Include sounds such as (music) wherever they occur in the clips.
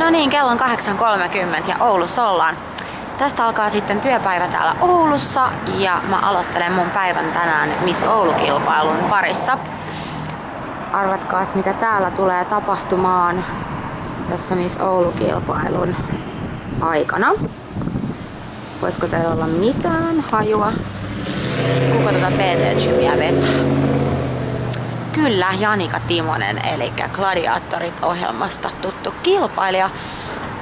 No niin, kello on 8.30 ja Oulussa ollaan. Tästä alkaa sitten työpäivä täällä Oulussa ja mä aloittelen mun päivän tänään Miss Oulu-kilpailun parissa. Arvatkaas mitä täällä tulee tapahtumaan tässä Miss Oulu-kilpailun aikana. Voisiko teillä olla mitään hajua? Kuka tuota PT-chymia vetää? Kyllä, Janika Timonen, eli Gladiatorit-ohjelmasta tuttu kilpailija.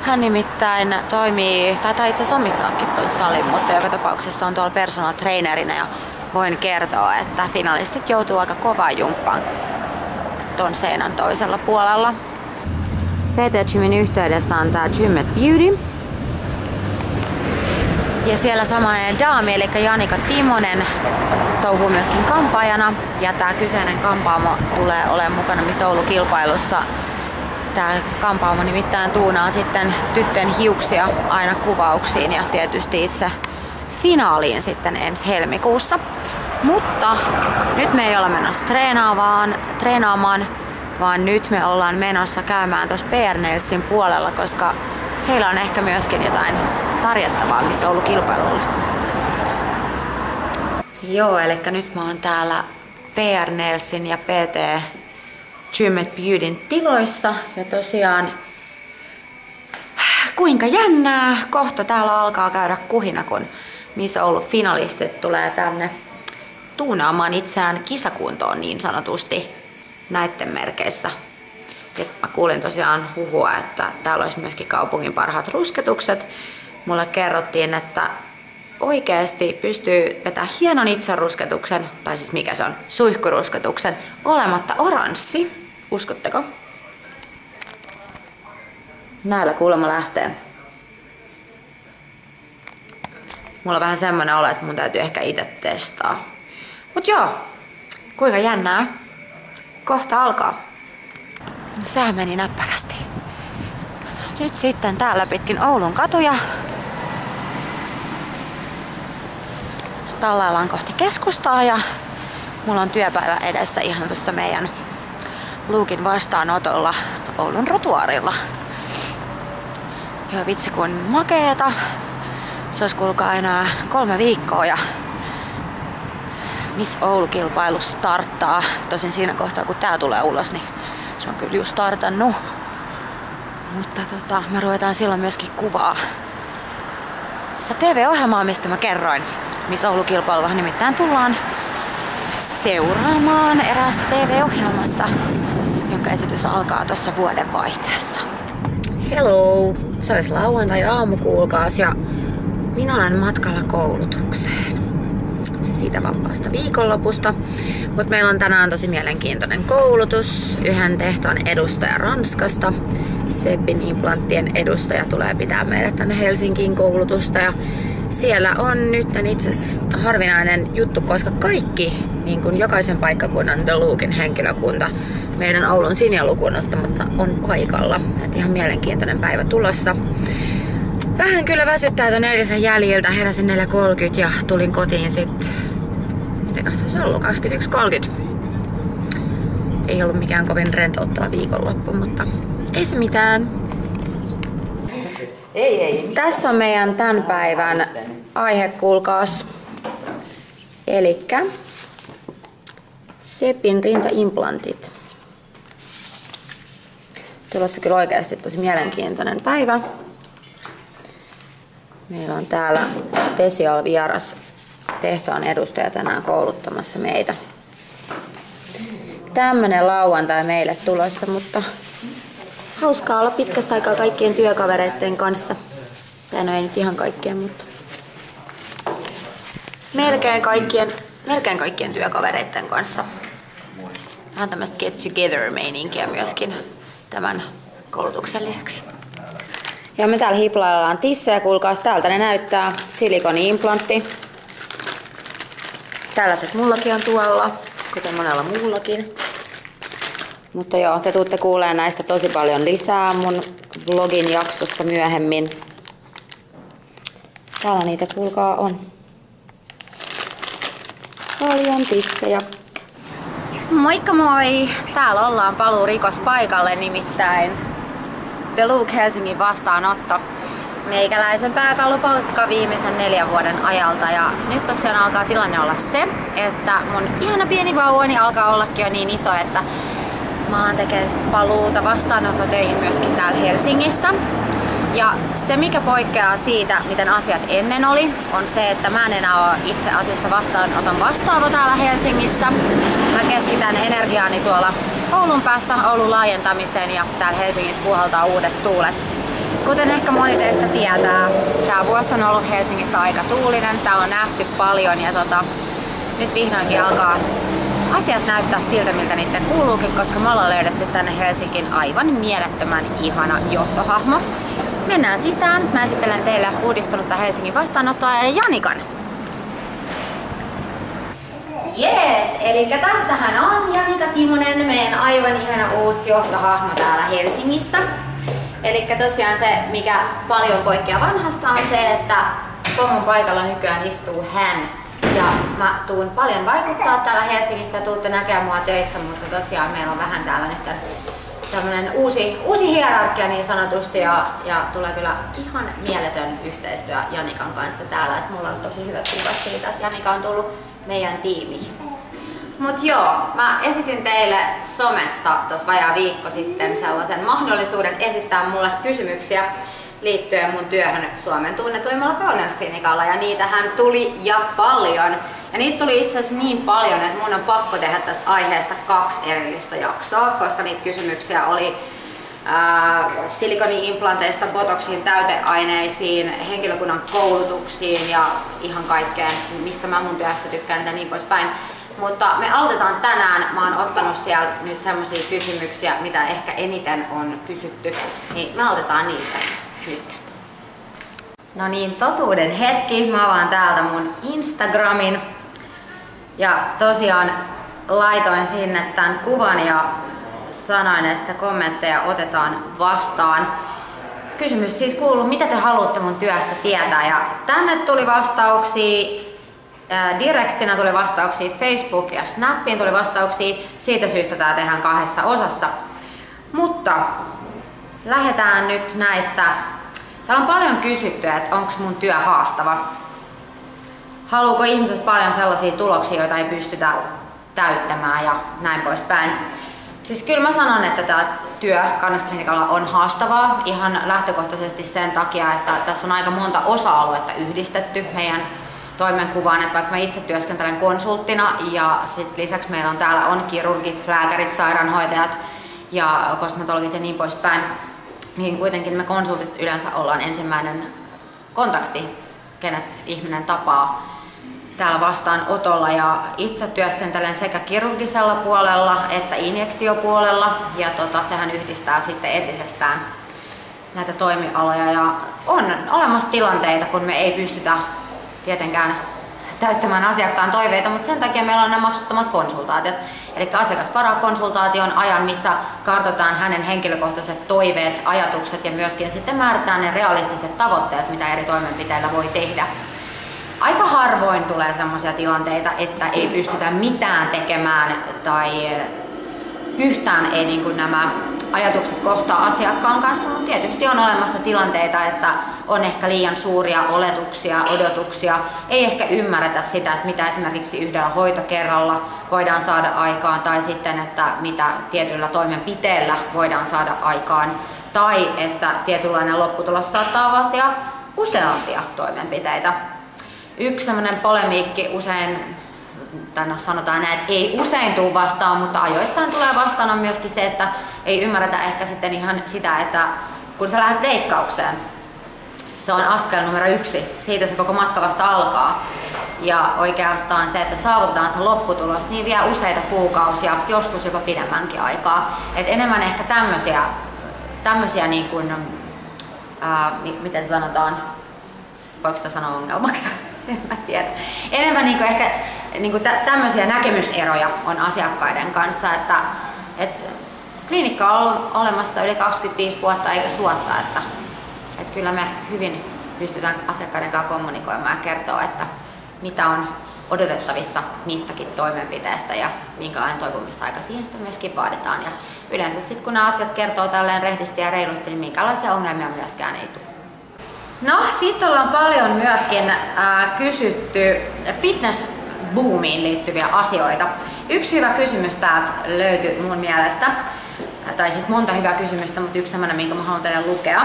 Hän nimittäin toimii, tai itse asiassa omistaakin tuon salin, mutta joka tapauksessa on tuolla personal trainerina ja voin kertoa, että finalistit joutuu aika kovaan jumppaan ton seinän toisella puolella. PT Gymin yhteydessä on tää Gym Beauty. Ja siellä samainen daami, eli Janika Timonen, touhuu myöskin kampaajana. Ja tää kyseinen kampaamo tulee olemaan mukana Miss Oulu-kilpailussa. Tää kampaamo nimittäin tuunaa sitten tyttöjen hiuksia aina kuvauksiin ja tietysti itse finaaliin sitten ensi helmikuussa. Mutta nyt me ei olla menossa treenaamaan, treenaamaan vaan nyt me ollaan menossa käymään tuossa PR puolella, koska heillä on ehkä myöskin jotain tarjottavaa, missä ollut kilpailulla. Joo, eli nyt mä oon täällä PR Nailsin ja PT Gymet Beautyn tiloissa ja tosiaan kuinka jännää, kohta täällä alkaa käydä kuhina, kun missä ollut finalistit tulee tänne tuunaamaan itseään kisakuntoon niin sanotusti näiden merkeissä. Ja mä kuulin tosiaan huhua, että täällä olisi myöskin kaupungin parhaat rusketukset. Mulle kerrottiin, että oikeasti pystyy vetämään hienon itserusketuksen, tai siis mikä se on, suihkurusketuksen, olematta oranssi. Uskotteko? Näillä kuulemma lähtee. Mulla on vähän semmonen olo, että mun täytyy ehkä itse testaa. Mut joo, kuinka jännää. Kohta alkaa. No, sehän meni näppärästi. Nyt sitten täällä pitkin Oulun katuja. Tallaillaan kohti keskustaa ja mulla on työpäivä edessä ihan tuossa meidän Luukin vastaanotolla Oulun rotuarilla. Joo vitsi kun makeeta. Se olisi kuulkaa enää kolme viikkoa ja Miss Oulu-kilpailu starttaa. Tosin siinä kohtaa kun tää tulee ulos, niin se on kyllä just startannut. Mutta tota, me ruvetaan silloin myöskin kuvaa sitä TV-ohjelmaa, mistä mä kerroin. Miss Oulu-kilpailu nimittäin tullaan seuraamaan eräässä TV-ohjelmassa, jonka esitys alkaa tuossa vuoden vaihteessa. Hello! Se olisi lauantai aamu, kuulkaas, ja minä olen matkalla koulutukseen siitä vapaasta viikonlopusta. Mutta meillä on tänään tosi mielenkiintoinen koulutus. Yhden tehtaan edustaja Ranskasta. Seppin implanttien edustaja tulee pitää meille tänne Helsinkiin koulutusta. Ja siellä on nyt itse harvinainen juttu, koska kaikki, niin kuin jokaisen paikkakunnan The Lookin henkilökunta, meidän Oulun Sinja lukuun ottamatta, on paikalla. Et ihan mielenkiintoinen päivä tulossa. Vähän kyllä väsyttää ton eilisen jäljiltä. Heräsin 4.30 ja tulin kotiin sitten mitäköhän se olisi ollut, 21.30. Ei ollut mikään kovin rentouttava viikonloppu, mutta ei se mitään. Ei, ei. Tässä on meidän tämän päivän aihe, kuulkaas. Elikkä Sepin rintaimplantit. Tulossa kyllä oikeasti tosi mielenkiintoinen päivä. Meillä on täällä special vieras tehtaan edustaja tänään kouluttamassa meitä. Tämmönen lauantai meille tulossa, mutta hauskaa olla pitkästä aikaa kaikkien työkavereiden kanssa. Tai no ei nyt ihan kaikkien, mutta melkein kaikkien, melkein kaikkien työkavereiden kanssa. Vähän tämmöistä get together meininkiä myöskin tämän koulutuksen lisäksi. Ja me täällä hiplaillaan tissejä, kuulkaas täältä ne näyttää. Silikoni-implantti, Tällaiset mullakin on tuolla, kuten monella muullakin. Mutta joo, te tuutte kuulee näistä tosi paljon lisää mun vlogin jaksossa myöhemmin. Täällä niitä kuulkaa on. Paljon tissejä. Moikka moi! Täällä ollaan paluu rikospaikalle nimittäin. The Look Helsingin vastaanotto meikäläisen pääkallopalkka viimeisen neljän vuoden ajalta. Ja nyt tosiaan alkaa tilanne olla se, että mun ihana pieni vauvani alkaa ollakin jo niin iso, että mä alan tekemään paluuta vastaanottotöihin myöskin täällä Helsingissä. Ja se, mikä poikkeaa siitä, miten asiat ennen oli, on se, että mä en enää ole itse asiassa vastaanoton vastaava täällä Helsingissä. Mä keskitän energiaani tuolla Oulun päässä Oulun laajentamiseen ja täällä Helsingissä puhaltaa uudet tuulet. Kuten ehkä moni teistä tietää, tämä vuosi on ollut Helsingissä aika tuulinen, täällä on nähty paljon ja tota, nyt vihdoinkin alkaa asiat näyttää siltä, miltä niiden kuuluukin, koska me ollaan löydetty tänne Helsinkiin aivan mielettömän ihana johtohahmo. Mennään sisään. Mä esittelen teille uudistunutta Helsingin vastaanottoa ja Janikan. Jees, eli tässähän on Janika Timonen, meidän aivan ihana uusi johtohahmo täällä Helsingissä. Eli tosiaan se, mikä paljon poikkeaa vanhasta, on se, että pommon paikalla nykyään istuu hän. Ja mä tuun paljon vaikuttaa täällä Helsingissä tuutte näkemään mua töissä, mutta tosiaan meillä on vähän täällä nyt tämmönen uusi, uusi hierarkia niin sanotusti ja, ja tulee kyllä ihan mieletön yhteistyö Janikan kanssa täällä. Et mulla on tosi hyvät kuvat siitä, että Janika on tullut meidän tiimiin. Mut joo, mä esitin teille somessa tuossa vajaa viikko sitten sellaisen mahdollisuuden esittää mulle kysymyksiä liittyen mun työhön Suomen tunnetuimmalla kauneusklinikalla ja niitähän tuli ja paljon. Ja niitä tuli itse asiassa niin paljon, että mun on pakko tehdä tästä aiheesta kaksi erillistä jaksoa, koska niitä kysymyksiä oli silikoni-implanteista, botoksiin, täyteaineisiin, henkilökunnan koulutuksiin ja ihan kaikkeen, mistä mä mun työssä tykkään ja niin poispäin. Mutta me aloitetaan tänään. Mä oon ottanut siellä nyt semmosia kysymyksiä, mitä ehkä eniten on kysytty. Niin me aloitetaan niistä nyt. No niin, totuuden hetki. Mä avaan täältä mun Instagramin. Ja tosiaan laitoin sinne tämän kuvan ja sanoin, että kommentteja otetaan vastaan. Kysymys siis kuuluu, mitä te haluatte mun työstä tietää? Ja tänne tuli vastauksia direktinä tuli vastauksia Facebook ja Snappiin tuli vastauksia. Siitä syystä tämä tehdään kahdessa osassa. Mutta lähdetään nyt näistä. Täällä on paljon kysytty, että onko mun työ haastava. Haluuko ihmiset paljon sellaisia tuloksia, joita ei pystytä täyttämään ja näin poispäin. Siis kyllä mä sanon, että tämä työ kannasklinikalla on haastavaa ihan lähtökohtaisesti sen takia, että tässä on aika monta osa-aluetta yhdistetty meidän toimenkuvaan, että vaikka mä itse työskentelen konsulttina ja sit lisäksi meillä on täällä on kirurgit, lääkärit, sairaanhoitajat ja kosmetologit ja niin poispäin, niin kuitenkin me konsultit yleensä ollaan ensimmäinen kontakti, kenet ihminen tapaa täällä vastaanotolla ja itse työskentelen sekä kirurgisella puolella että injektiopuolella. Ja tota, sehän yhdistää sitten entisestään näitä toimialoja. Ja on olemassa tilanteita, kun me ei pystytä tietenkään täyttämään asiakkaan toiveita, mutta sen takia meillä on nämä maksuttomat konsultaatiot. Eli asiakas varaa konsultaation ajan, missä kartoitetaan hänen henkilökohtaiset toiveet, ajatukset ja myöskin sitten määrätään ne realistiset tavoitteet, mitä eri toimenpiteillä voi tehdä. Aika harvoin tulee sellaisia tilanteita, että ei pystytä mitään tekemään tai yhtään ei niin kuin nämä ajatukset kohtaa asiakkaan kanssa, mutta tietysti on olemassa tilanteita, että on ehkä liian suuria oletuksia, odotuksia, ei ehkä ymmärretä sitä, että mitä esimerkiksi yhdellä hoitokerralla voidaan saada aikaan tai sitten, että mitä tietyllä toimenpiteellä voidaan saada aikaan tai että tietynlainen lopputulos saattaa vaatia useampia toimenpiteitä. Yksi sellainen polemiikki usein tai no sanotaan näin, että ei usein tule vastaan, mutta ajoittain tulee vastaan on myöskin se, että ei ymmärretä ehkä sitten ihan sitä, että kun sä lähdet leikkaukseen, se on askel numero yksi. Siitä se koko matka vasta alkaa. Ja oikeastaan se, että saavutetaan se lopputulos, niin vie useita kuukausia, joskus jopa pidemmänkin aikaa. Et enemmän ehkä tämmöisiä, tämmöisiä niin kuin, ää, miten sanotaan, voiko sitä sanoa ongelmaksi? (laughs) en mä tiedä. Enemmän niin ehkä niin kuin tä- tämmöisiä näkemyseroja on asiakkaiden kanssa, että, että klinikka on ollut olemassa yli 25 vuotta eikä suotta, että, että kyllä me hyvin pystytään asiakkaiden kanssa kommunikoimaan ja kertoa, että mitä on odotettavissa mistäkin toimenpiteestä ja minkälainen toipumisaika siihen sitten myöskin vaaditaan. Ja yleensä sitten kun nämä asiat kertoo tälleen rehdisti ja reilusti, niin minkälaisia ongelmia myöskään ei tule. No, sitten ollaan paljon myöskin äh, kysytty fitness boomiin liittyviä asioita. Yksi hyvä kysymys täältä löytyi mun mielestä, tai siis monta hyvää kysymystä, mutta yksi sellainen, minkä mä haluan teille lukea.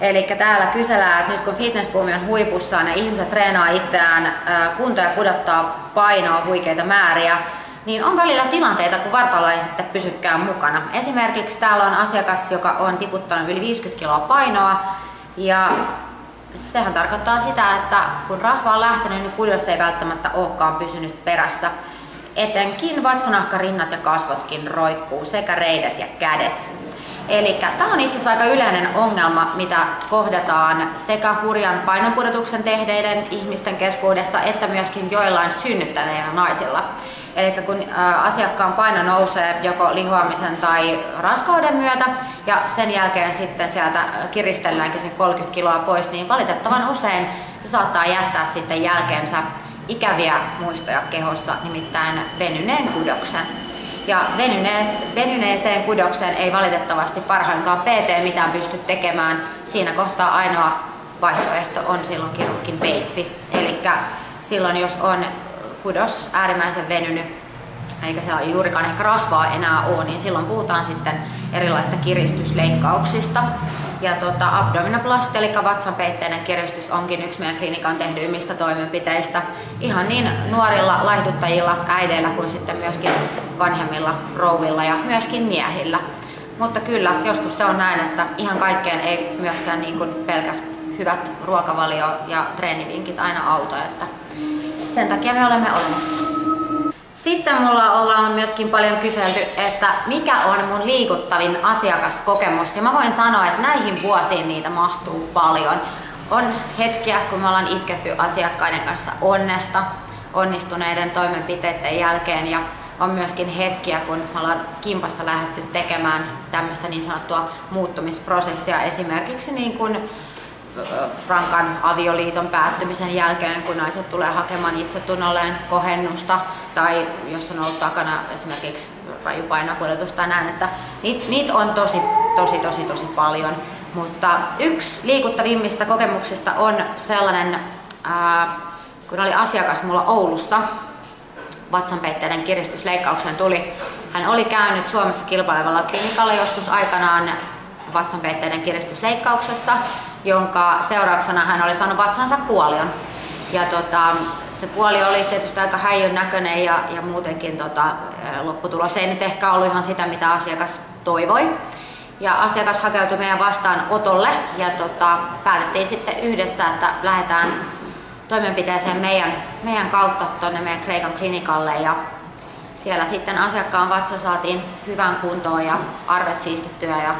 Eli täällä kysellään, että nyt kun fitnessboomi on huipussaan ja ihmiset treenaa itseään kuntoa ja pudottaa painoa huikeita määriä, niin on välillä tilanteita, kun vartalo ei sitten pysykään mukana. Esimerkiksi täällä on asiakas, joka on tiputtanut yli 50 kiloa painoa ja sehän tarkoittaa sitä, että kun rasva on lähtenyt, niin kudos ei välttämättä olekaan pysynyt perässä. Etenkin vatsanahka, rinnat ja kasvotkin roikkuu sekä reidet ja kädet. Eli tämä on itse asiassa aika yleinen ongelma, mitä kohdataan sekä hurjan painonpudotuksen tehneiden ihmisten keskuudessa että myöskin joillain synnyttäneillä naisilla. Eli kun asiakkaan paino nousee joko lihoamisen tai raskauden myötä ja sen jälkeen sitten sieltä kiristelläänkin se 30 kiloa pois, niin valitettavan usein se saattaa jättää sitten jälkeensä ikäviä muistoja kehossa, nimittäin venyneen kudoksen. Ja venyneeseen kudokseen ei valitettavasti parhainkaan PT mitään pysty tekemään. Siinä kohtaa ainoa vaihtoehto on silloin kirurgin peitsi. Eli silloin jos on kudos äärimmäisen venynyt, eikä siellä juurikaan ehkä rasvaa enää ole, niin silloin puhutaan sitten erilaisista kiristysleikkauksista. Ja tota, abdominoplasti, eli vatsanpeitteinen kiristys, onkin yksi meidän klinikan tehdyimmistä toimenpiteistä. Ihan niin nuorilla laihduttajilla, äideillä kuin sitten myöskin vanhemmilla rouvilla ja myöskin miehillä. Mutta kyllä, joskus se on näin, että ihan kaikkeen ei myöskään niin kuin pelkäs hyvät ruokavalio ja treenivinkit aina auta, että sen takia me olemme olemassa. Sitten mulla ollaan myöskin paljon kyselty, että mikä on mun liikuttavin asiakaskokemus. Ja mä voin sanoa, että näihin vuosiin niitä mahtuu paljon. On hetkiä, kun me ollaan itketty asiakkaiden kanssa onnesta, onnistuneiden toimenpiteiden jälkeen. Ja on myöskin hetkiä, kun me ollaan kimpassa lähdetty tekemään tämmöistä niin sanottua muuttumisprosessia. Esimerkiksi niin kuin rankan avioliiton päättymisen jälkeen, kun naiset tulee hakemaan itsetunnolleen kohennusta tai jos on ollut takana esimerkiksi rajupainopudotus tai näin, että niitä niit on tosi, tosi, tosi, tosi paljon. Mutta yksi liikuttavimmista kokemuksista on sellainen, ää, kun oli asiakas mulla Oulussa, vatsanpeitteiden kiristysleikkaukseen tuli. Hän oli käynyt Suomessa kilpailevalla klinikalla joskus aikanaan vatsanpeitteiden kiristysleikkauksessa jonka seurauksena hän oli saanut vatsansa kuolion. Ja tota, se kuoli oli tietysti aika häijön näköinen ja, ja muutenkin tota, lopputulos ei nyt ehkä ollut ihan sitä, mitä asiakas toivoi. Ja asiakas hakeutui meidän vastaanotolle ja tota, päätettiin sitten yhdessä, että lähdetään toimenpiteeseen meidän, meidän kautta tuonne meidän Kreikan klinikalle ja siellä sitten asiakkaan vatsa saatiin hyvän kuntoon ja arvet siistettyä ja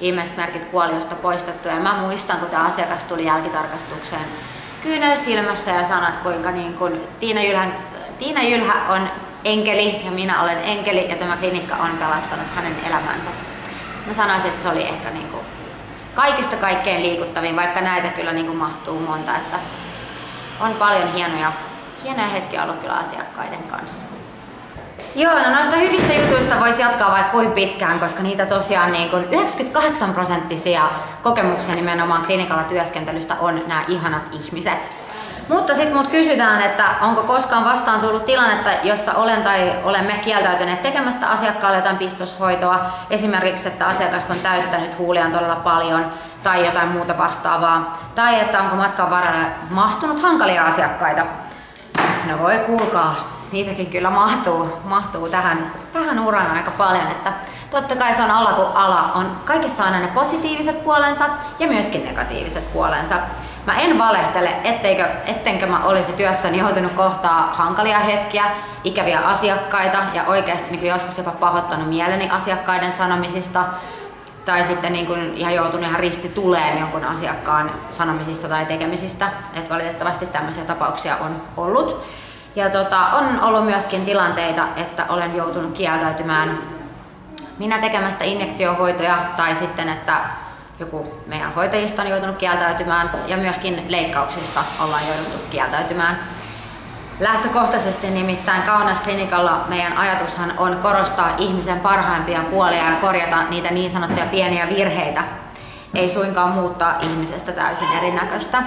viimeiset merkit kuoliosta poistettu. Ja mä muistan, kun tämä asiakas tuli jälkitarkastukseen kyynel silmässä ja että kuinka niin kun Tiina, Jylhän, Tiina Jylhä on enkeli ja minä olen enkeli ja tämä klinikka on pelastanut hänen elämänsä. Mä sanoisin, että se oli ehkä niin kuin kaikista kaikkein liikuttavin, vaikka näitä kyllä niin kuin mahtuu monta. Että on paljon hienoja, hienoja hetkiä ollut kyllä asiakkaiden kanssa. Joo, no noista hyvistä jutuista voisi jatkaa vaikka kuin pitkään, koska niitä tosiaan niin kuin 98 prosenttisia kokemuksia nimenomaan klinikalla työskentelystä on nämä ihanat ihmiset. Mutta sitten mut kysytään, että onko koskaan vastaan tullut tilannetta, jossa olen tai olemme kieltäytyneet tekemästä asiakkaalle jotain pistoshoitoa. Esimerkiksi, että asiakas on täyttänyt huuliaan todella paljon tai jotain muuta vastaavaa. Tai että onko matkan varrella mahtunut hankalia asiakkaita. No voi kuulkaa, niitäkin kyllä mahtuu, mahtuu tähän, tähän uraan aika paljon. Että totta kai se on ala kuin ala. On kaikissa aina ne positiiviset puolensa ja myöskin negatiiviset puolensa. Mä en valehtele, etteikö, ettenkö mä olisi työssäni joutunut kohtaa hankalia hetkiä, ikäviä asiakkaita ja oikeasti niin joskus jopa pahoittanut mieleni asiakkaiden sanomisista tai sitten niin kuin ihan joutunut ihan risti tuleen jonkun asiakkaan sanomisista tai tekemisistä. Et valitettavasti tämmöisiä tapauksia on ollut. Ja tota, on ollut myöskin tilanteita, että olen joutunut kieltäytymään minä tekemästä injektiohoitoja tai sitten, että joku meidän hoitajista on joutunut kieltäytymään ja myöskin leikkauksista ollaan jouduttu kieltäytymään. Lähtökohtaisesti nimittäin Kaunas-klinikalla meidän ajatushan on korostaa ihmisen parhaimpia puolia ja korjata niitä niin sanottuja pieniä virheitä, ei suinkaan muuttaa ihmisestä täysin erinäköistä.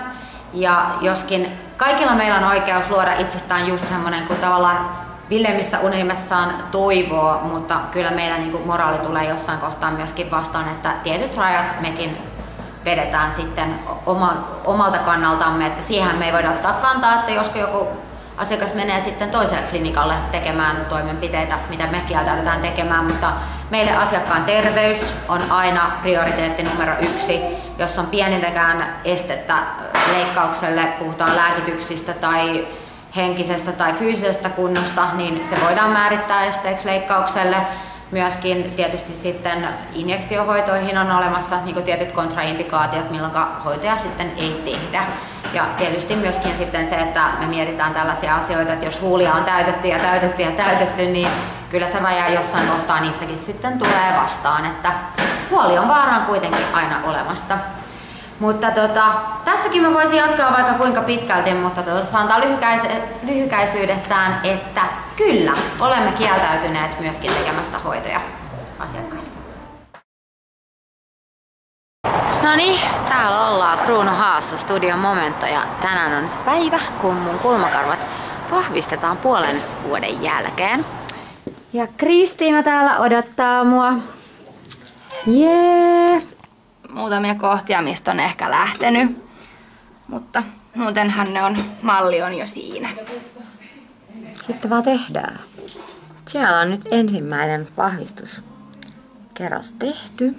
Ja joskin kaikilla meillä on oikeus luoda itsestään just semmoinen kuin tavallaan Villemmissä unelmissaan toivoo, mutta kyllä meillä niin moraali tulee jossain kohtaa myöskin vastaan, että tietyt rajat mekin vedetään sitten omalta kannaltamme, että siihen me ei voida ottaa kantaa, että josko joku asiakas menee sitten toiselle klinikalle tekemään toimenpiteitä, mitä me kieltäydytään tekemään, mutta meille asiakkaan terveys on aina prioriteetti numero yksi. Jos on pienintäkään estettä leikkaukselle, puhutaan lääkityksistä tai henkisestä tai fyysisestä kunnosta, niin se voidaan määrittää esteeksi leikkaukselle. Myöskin tietysti sitten injektiohoitoihin on olemassa niin tietyt kontraindikaatiot, milloin hoitoja sitten ei tehdä. Ja tietysti myöskin sitten se, että me mietitään tällaisia asioita, että jos huulia on täytetty ja täytetty ja täytetty, niin kyllä se raja jossain kohtaa niissäkin sitten tulee vastaan, että kuoli on vaaraan kuitenkin aina olemassa. Mutta tota, tästäkin mä voisin jatkaa vaikka kuinka pitkälti, mutta tota, sanotaan lyhykäis- lyhykäisyydessään, että kyllä, olemme kieltäytyneet myöskin tekemästä hoitoja asiakkaille. No niin, täällä ollaan Kruuno Haassa Studio Momento ja tänään on se päivä, kun mun kulmakarvat vahvistetaan puolen vuoden jälkeen. Ja Kristiina täällä odottaa mua. Jee! Yeah. Muutamia kohtia, mistä on ehkä lähtenyt. Mutta muutenhan ne on, malli on jo siinä. Sitten vaan tehdään. Siellä on nyt ensimmäinen vahvistus kerros tehty.